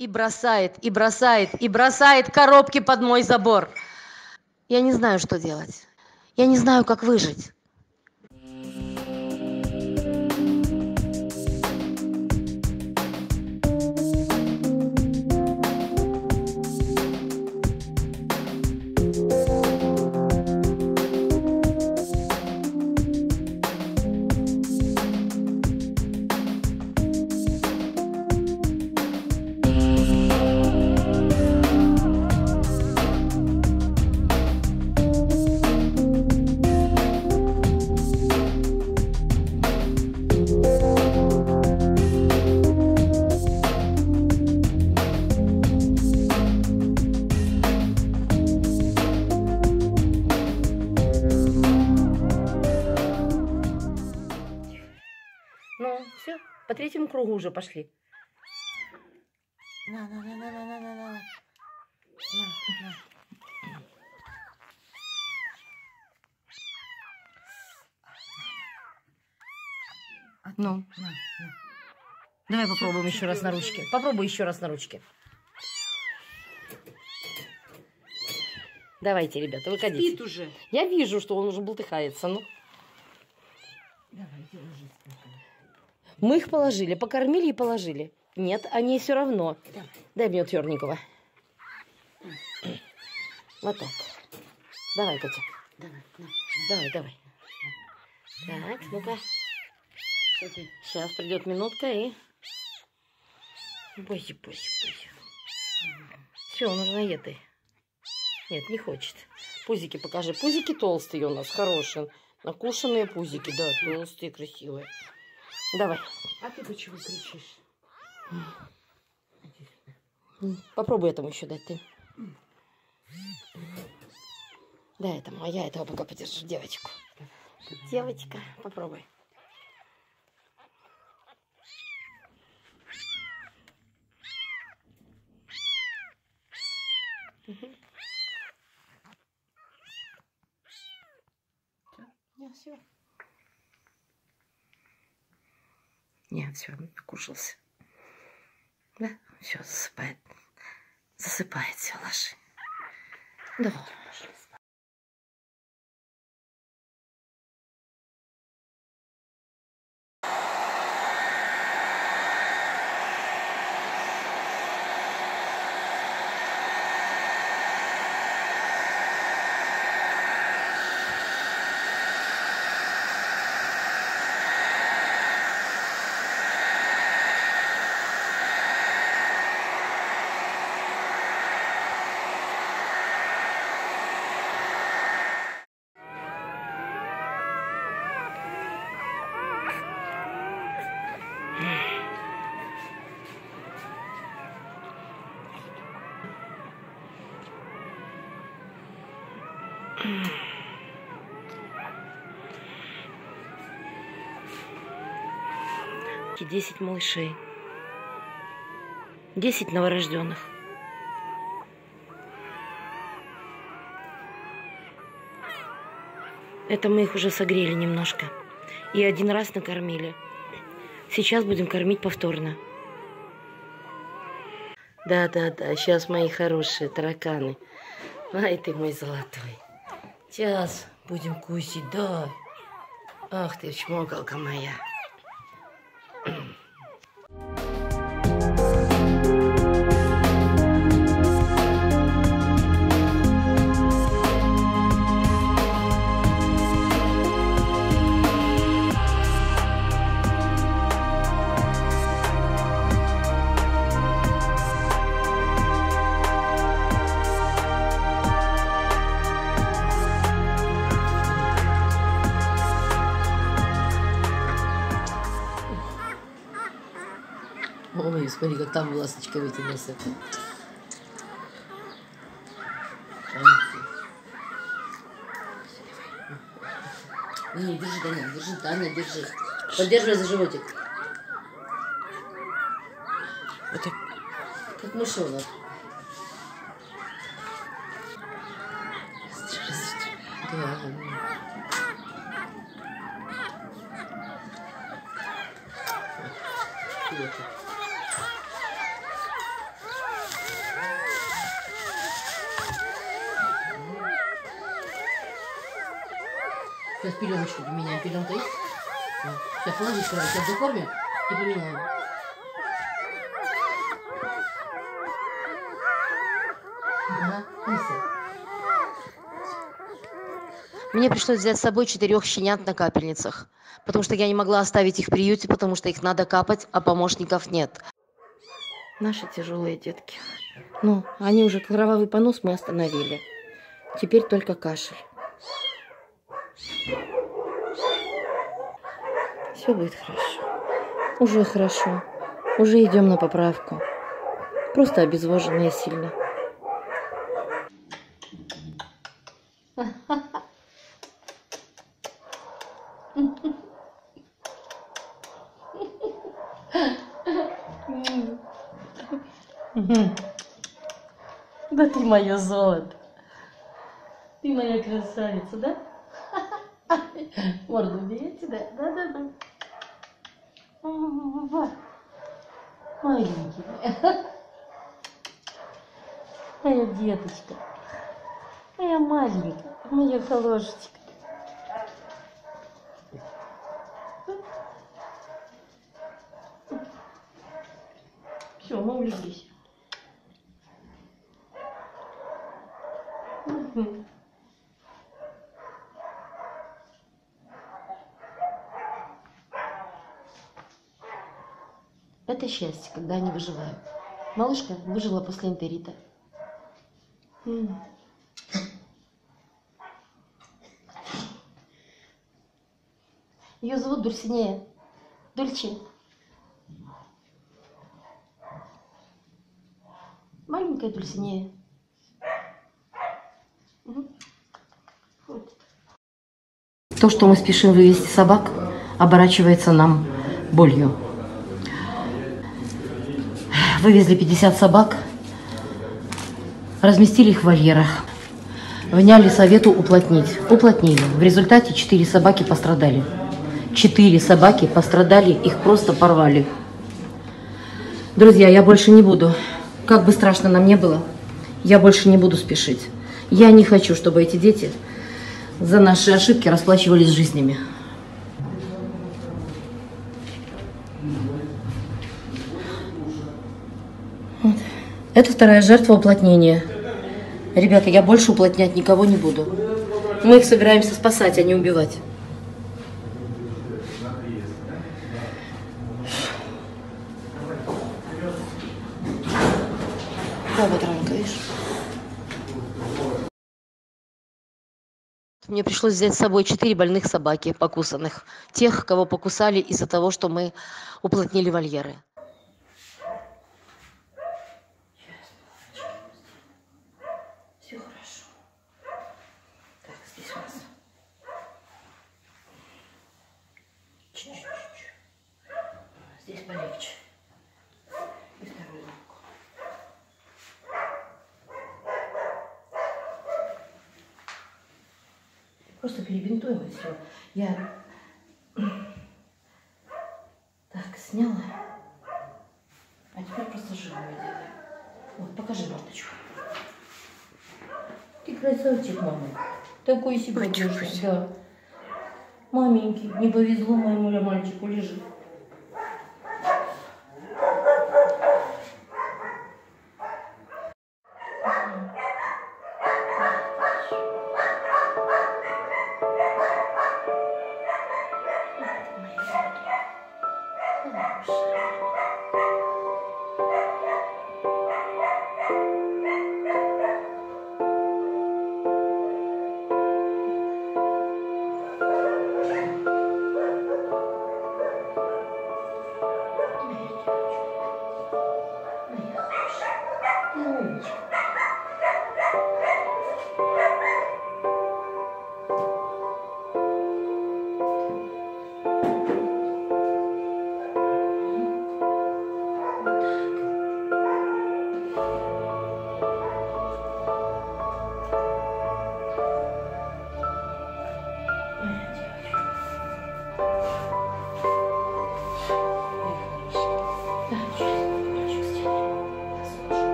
и бросает, и бросает, и бросает коробки под мой забор. Я не знаю, что делать. Я не знаю, как выжить. Кругу уже пошли. На, на, на, на, на, на, на, на. На, на. Ну, на, на. Давай попробуем еще раз на ручке. Попробуй еще раз на ручке. Давайте, ребята, выходите. Спит уже. Я вижу, что он уже бултыхается. Ну. Давайте ложись. Мы их положили, покормили и положили. Нет, они все равно. Давай. Дай мне тверненького. Вот так. Давай, Катя. Давай. Давай, давай. Так, ну-ка. Сейчас придет минутка и... Бойся, бойся, бойся. Все, он уже наедый. Нет, не хочет. Пузики покажи. Пузики толстые у нас, хорошие. Накушенные пузики, да, толстые, красивые. Давай. А ты почему кричишь? Попробуй этому еще дать ты. Да, этому, а я этого пока подержу, девочку. Девочка, попробуй. Нет, все. Нет, все, накушался. Да, все, засыпает. Засыпает, все, ложи. Да, И Десять малышей. Десять новорожденных. Это мы их уже согрели немножко. И один раз накормили. Сейчас будем кормить повторно. Да-да-да, сейчас мои хорошие тараканы. Ай ты мой золотой. Сейчас будем кусить, да. Ах ты, чмокалка моя. Смотри, как там ласточка вытянулся. Не, держи, Таня, держи, Таня, держи. Поддерживай за животик. Это как мышонок. Да. Вот. Сейчас пеленочку поменяем. Пеленка есть? Сейчас положи сразу, сейчас закормим и поменяем. Ага, Лиса. Мне пришлось взять с собой четырех щенят на капельницах, потому что я не могла оставить их в приюте, потому что их надо капать, а помощников нет. Наши тяжелые детки. Ну, они уже кровавый понос мы остановили. Теперь только кашель. Все будет хорошо. Уже хорошо. Уже идем на поправку. Просто обезвоженные сильно. Да ты мое золото. Ты моя красавица, да? Морду берете, да? Да, да, да. Маленький. Моя деточка. Моя маленькая. Моя хорошечка. Все, мы улеглись. Это счастье, когда они выживают. Малышка выжила после энтерита. Ее зовут Дульсинея. Дульче. Маленькая Дульсинея. То, что мы спешим вывести собак, оборачивается нам болью. Вывезли 50 собак, разместили их в вольерах, вняли совету уплотнить. Уплотнили. В результате 4 собаки пострадали. 4 собаки пострадали, их просто порвали. Друзья, я больше не буду. Как бы страшно нам не было, я больше не буду спешить. Я не хочу, чтобы эти дети за наши ошибки расплачивались жизнями. Вот. Это вторая жертва уплотнения. Ребята, я больше уплотнять никого не буду. Мы их собираемся спасать, а не убивать. Да, вот? Мне пришлось взять с собой четыре больных собаки, покусанных. Тех, кого покусали из-за того, что мы уплотнили вольеры. Все хорошо. Так, здесь у нас. Чуть-чуть. Здесь полегче. И вторую руку. Просто перебинтуем и все. Я так сняла. А теперь просто живую делаю. Вот, покажи мордочку. Красавчик, мама. Такой себе. Да. Маменький, не повезло моему мальчику, лежит.